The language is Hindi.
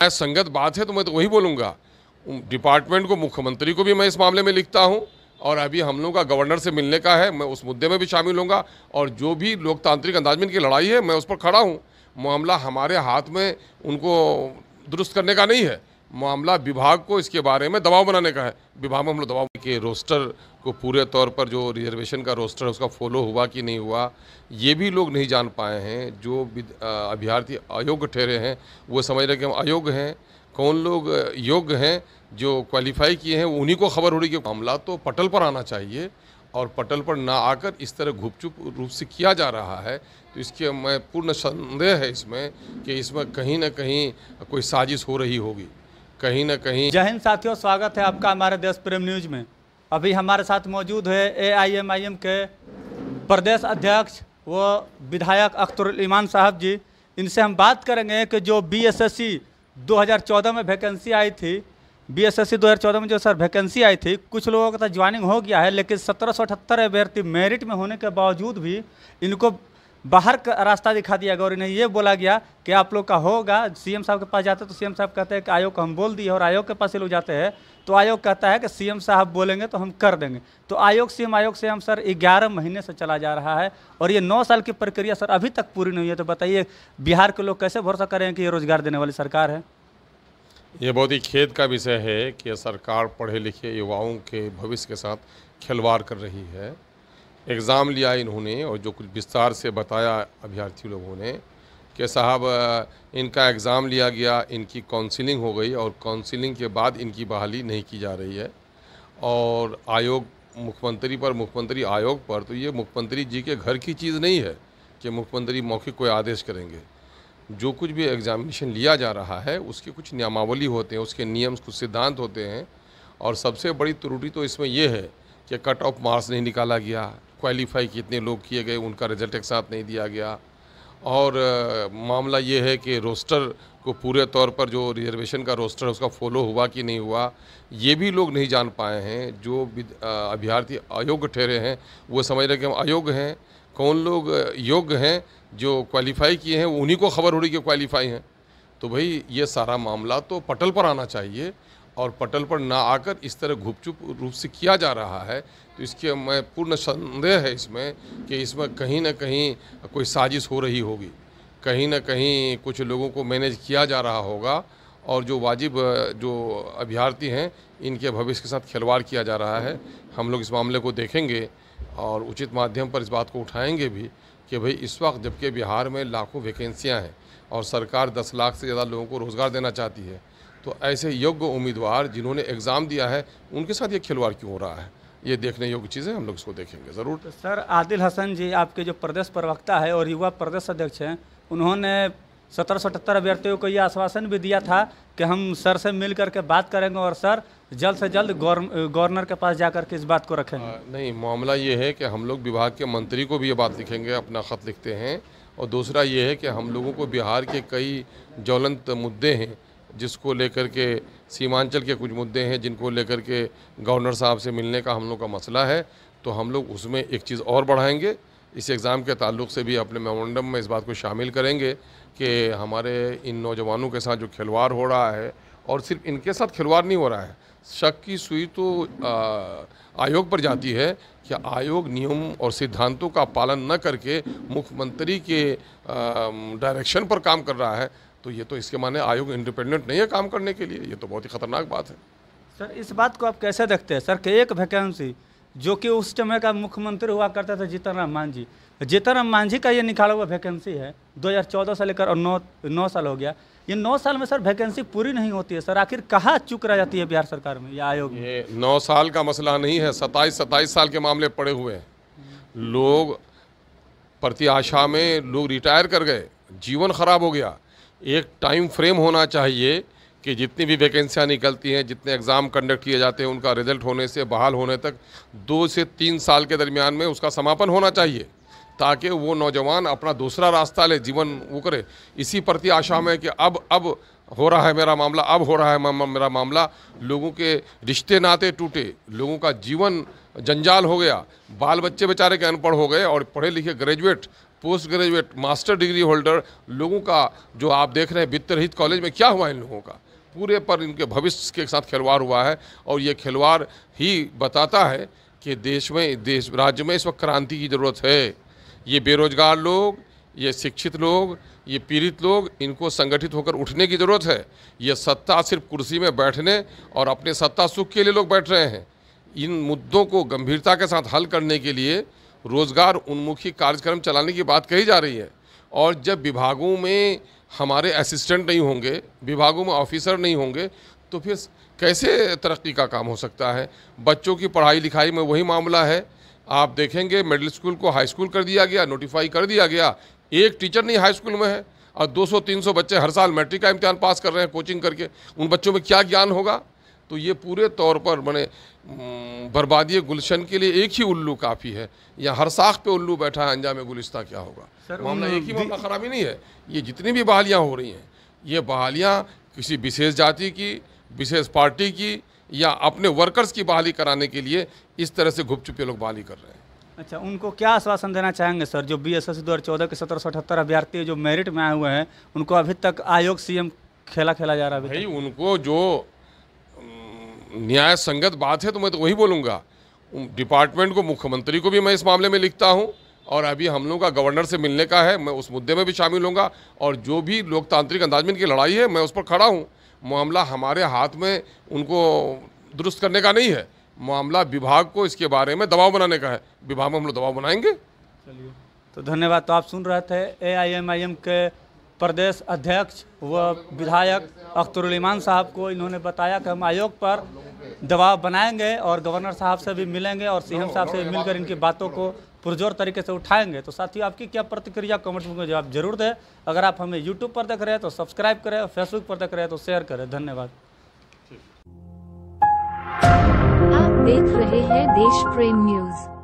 संगत बात है तो मैं तो वही बोलूँगा। डिपार्टमेंट को, मुख्यमंत्री को भी मैं इस मामले में लिखता हूँ, और अभी हम लोगों का गवर्नर से मिलने का है, मैं उस मुद्दे में भी शामिल होऊँगा, और जो भी लोकतांत्रिक अंदाज में इनकी लड़ाई है, मैं उस पर खड़ा हूँ। मामला हमारे हाथ में उनको दुरुस्त करने का नहीं है। मामला विभाग को इसके बारे में दबाव बनाने का है। विभाग में हम लोग दबाव के रोस्टर को पूरे तौर पर जो रिजर्वेशन का रोस्टर है, उसका फॉलो हुआ कि नहीं हुआ, ये भी लोग नहीं जान पाए हैं। जो अभ्यर्थी अयोग्य ठहरे हैं, वो समझ रहे हैं कि हम अयोग्य हैं। कौन लोग योग्य हैं, जो क्वालिफाई किए हैं, उन्हीं को खबर हो रही कि मामला तो पटल पर आना चाहिए और पटल पर ना आकर इस तरह गुपचुप रूप से किया जा रहा है। तो इसके मैं पूर्ण संदेह है इसमें कि इसमें कहीं ना कहीं कोई साजिश हो रही होगी। कहीं ना कहीं। जय हिंद साथियों, स्वागत है आपका हमारे देश प्रेम न्यूज़ में। अभी हमारे साथ मौजूद है ए आई एम आई एम के प्रदेश अध्यक्ष व विधायक अख्तर ईमान साहब जी। इनसे हम बात करेंगे कि जो बी एस एस सी 2014 में वैकेंसी आई थी बी एस एस सी दो हज़ार चौदह में जो सर वैकेंसी आई थी, कुछ लोगों का तो ज्वाइनिंग हो गया है, लेकिन सत्रह सौ अठहत्तर अभ्यर्थी मेरिट में होने के बावजूद भी इनको बाहर का रास्ता दिखा दिया गया और इन्हें ये बोला गया कि आप लोग का होगा सीएम साहब के पास जाते तो सीएम साहब कहते हैं कि आयोग को हम बोल दिए और आयोग के पास ये लोग जाते हैं तो आयोग कहता है कि सीएम साहब बोलेंगे तो हम कर देंगे। तो आयोग सीएम आयोग से हम सर ग्यारह महीने से चला जा रहा है और ये नौ साल की प्रक्रिया सर अभी तक पूरी नहीं है। तो बताइए, बिहार के लोग कैसे भरोसा करें कि ये रोज़गार देने वाली सरकार है? ये बहुत ही खेद का विषय है कि सरकार पढ़े लिखे युवाओं के भविष्य के साथ खिलवाड़ कर रही है। एग्ज़ाम लिया इन्होंने और जो कुछ विस्तार से बताया अभ्यर्थी लोगों ने कि साहब इनका एग्ज़ाम लिया गया, इनकी काउंसलिंग हो गई और काउंसलिंग के बाद इनकी बहाली नहीं की जा रही है। और आयोग, मुख्यमंत्री पर, मुख्यमंत्री आयोग पर तो ये मुख्यमंत्री जी के घर की चीज़ नहीं है कि मुख्यमंत्री मौखिक कोई आदेश करेंगे। जो कुछ भी एग्जामिनेशन लिया जा रहा है, उसके कुछ नियमावली होते हैं, उसके नियम कुछ सिद्धांत होते हैं और सबसे बड़ी त्रुटि तो इसमें यह है कि कट ऑफ़ मार्क्स नहीं निकाला गया क्वालिफाई कितने लोग किए गए उनका रिज़ल्ट एक साथ नहीं दिया गया। और अ, मामला ये है कि रोस्टर को पूरे तौर पर जो रिजर्वेशन का रोस्टर उसका फॉलो हुआ कि नहीं हुआ ये भी लोग नहीं जान पाए हैं। जो अभ्यर्थी अयोग्य ठहरे हैं वो समझ रहे कि हम अयोग्य हैं। कौन लोग योग्य हैं जो क्वालिफाई किए हैं उन्हीं को खबर हो रही कि क्वालिफाई हैं। तो भाई ये सारा मामला तो पटल पर आना चाहिए। और पटल पर ना आकर इस तरह घुपचुप रूप से किया जा रहा है तो इसके मैं पूर्ण संदेह है इसमें कि इसमें कहीं ना कहीं कोई साजिश हो रही होगी। कहीं ना कहीं कुछ लोगों को मैनेज किया जा रहा होगा और जो वाजिब, जो अभ्यर्थी हैं, इनके भविष्य के साथ खिलवाड़ किया जा रहा है। हम लोग इस मामले को देखेंगे और उचित माध्यम पर इस बात को उठाएँगे भी कि भाई इस वक्त जबकि बिहार में लाखों वैकेंसियाँ हैं और सरकार दस लाख से ज़्यादा लोगों को रोज़गार देना चाहती है तो ऐसे योग्य उम्मीदवार जिन्होंने एग्ज़ाम दिया है उनके साथ ये खिलवाड़ क्यों हो रहा है? ये देखने योग्य चीज़ें हम लोग इसको देखेंगे ज़रूर। तो सर आदिल हसन जी आपके जो प्रदेश प्रवक्ता है और युवा प्रदेश अध्यक्ष हैं उन्होंने सत्रह सौ अठहत्तर अभ्यर्थियों को ये आश्वासन भी दिया था कि हम सर से मिल करके बात करेंगे और सर जल्द से जल्द गवर्नर के पास जा करके इस बात को रखेंगे। नहीं मामला ये है कि हम लोग विभाग के मंत्री को भी ये बात लिखेंगे अपना ख़त लिखते हैं। और दूसरा ये है कि हम लोगों को बिहार के कई ज्वलंत मुद्दे हैं जिसको लेकर के सीमांचल के कुछ मुद्दे हैं, जिनको लेकर के गवर्नर साहब से मिलने का हम लोग का मसला है तो हम लोग उसमें एक चीज़ और बढ़ाएँगे। इस एग्ज़ाम के ताल्लुक से भी अपने मेमोरेंडम में इस बात को शामिल करेंगे कि हमारे इन नौजवानों के साथ जो खिलवाड़ हो रहा है, और सिर्फ़ इनके साथ खिलवाड़ नहीं हो रहा है, शक की सुई तो आयोग पर जाती है कि आयोग नियम और सिद्धांतों का पालन न करके मुख्यमंत्री के डायरेक्शन पर काम कर रहा है। तो ये तो इसके माने आयोग इंडिपेंडेंट नहीं है काम करने के लिए। ये तो बहुत ही खतरनाक बात है। सर इस बात को आप कैसे देखते हैं? सर कि एक वैकेंसी जो कि उस समय का मुख्यमंत्री हुआ करते थे जीतन राम मांझी जीतन राम मांझी का ये निकाला हुआ वैकेंसी है 2014 से लेकर और नौ नौ साल हो गया। ये नौ साल में सर वैकेंसी पूरी नहीं होती है। सर आखिर कहाँ चुक रह जाती है बिहार सरकार में या आयोग ये नौ साल का मसला नहीं है। सत्ताईस सत्ताईस साल के मामले पड़े हुए हैं। लोग प्रति आशा में लोग रिटायर कर गए। जीवन खराब हो गया। एक टाइम फ्रेम होना चाहिए कि जितनी भी वैकेंसियाँ निकलती हैं, जितने एग्ज़ाम कंडक्ट किए जाते हैं, उनका रिज़ल्ट होने से बहाल होने तक दो से तीन साल के दरमियान में उसका समापन होना चाहिए, ताकि वो नौजवान अपना दूसरा रास्ता ले, जीवन वो करे। इसी प्रति आशा में कि अब अब हो रहा है मेरा मामला, अब हो रहा है मेरा मामला। लोगों के रिश्ते नाते टूटे, लोगों का जीवन जंजाल हो गया, बाल बच्चे बेचारे के अनपढ़ हो गए, और पढ़े लिखे graduate post graduate, master degree holder, लोगों का जो आप देख रहे हैं वित्त रहित कॉलेज में क्या हुआ इन लोगों का? पूरे पर इनके भविष्य के साथ खिलवाड़ हुआ है और ये खिलवाड़ ही बताता है कि देश में, देश, राज्य में इस वक्त क्रांति की ज़रूरत है। ये बेरोजगार लोग, ये शिक्षित लोग, ये पीड़ित लोग, इनको संगठित होकर उठने की ज़रूरत है। ये सत्ता सिर्फ़ कुर्सी में बैठने और अपने सत्ता सुख के लिए लोग बैठ रहे हैं। इन मुद्दों को गंभीरता के साथ हल करने के लिए रोज़गार उन्मुखी कार्यक्रम चलाने की बात कही जा रही है। और जब विभागों में हमारे असिस्टेंट नहीं होंगे, विभागों में ऑफिसर नहीं होंगे तो फिर कैसे तरक्की का काम हो सकता है? बच्चों की पढ़ाई लिखाई में वही मामला है। आप देखेंगे मिडिल स्कूल को हाई स्कूल कर दिया गया नोटिफाई कर दिया गया। एक टीचर नहीं हाई स्कूल में है और 200-300 बच्चे हर साल मैट्रिक का इम्तिहान पास कर रहे हैं कोचिंग करके। उन बच्चों में क्या ज्ञान होगा? तो ये पूरे तौर पर मैंने बर्बादी गुलशन के लिए एक ही उल्लू काफ़ी है। या हर साख पे उल्लू बैठा है अंजाम गुलिस्ता क्या होगा? सर, मामला एक ही मामला खराबी नहीं है। ये जितनी भी बहालियाँ हो रही हैं ये बहालियाँ किसी विशेष जाति की विशेष पार्टी की या अपने वर्कर्स की बहाली कराने के लिए इस तरह से गुप चुपे लोग बहाली कर रहे हैं। अच्छा उनको क्या आश्वासन देना चाहेंगे सर? जो बी एस एस दो हज़ार चौदह के सत्रह सौ अठहत्तर अभ्यर्थी जो मेरिट में आए हुए हैं उनको अभी तक आयोग सीएम खेला खेला जा रहा है भाई उनको जो न्याय संगत बात है तो मैं तो वही बोलूँगा। डिपार्टमेंट को, मुख्यमंत्री को भी मैं इस मामले में लिखता हूँ, और अभी हम लोग का गवर्नर से मिलने का है, मैं उस मुद्दे में भी शामिल होऊँगा, और जो भी लोकतांत्रिक अंदाज में इनकी लड़ाई है, मैं उस पर खड़ा हूँ। मामला हमारे हाथ में उनको दुरुस्त करने का नहीं है। मामला विभाग को इसके बारे में दबाव बनाने का है। विभाग में हम लोग दबाव बनाएँगे? चलिए। तो धन्यवाद तो आप सुन रहे थे ए आई एम आई एम के प्रदेश अध्यक्ष व विधायक अख्तरुल ईमान साहब को इन्होंने बताया कि हम आयोग पर दबाव बनाएँगे और गवर्नर साहब से भी मिलेंगे और सीएम साहब से भी मिलकर इनकी बातों को पुरजोर तरीके से उठाएँगे। तो साथियों, आपकी क्या प्रतिक्रिया? कमेंट में जवाब ज़रूर दें। अगर आप हमें यूट्यूब पर देख रहे हैं तो सब्सक्राइब करें और फेसबुक पर देख रहे हैं तो शेयर करें। धन्यवाद। आप देख रहे हैं देश प्रेम न्यूज़।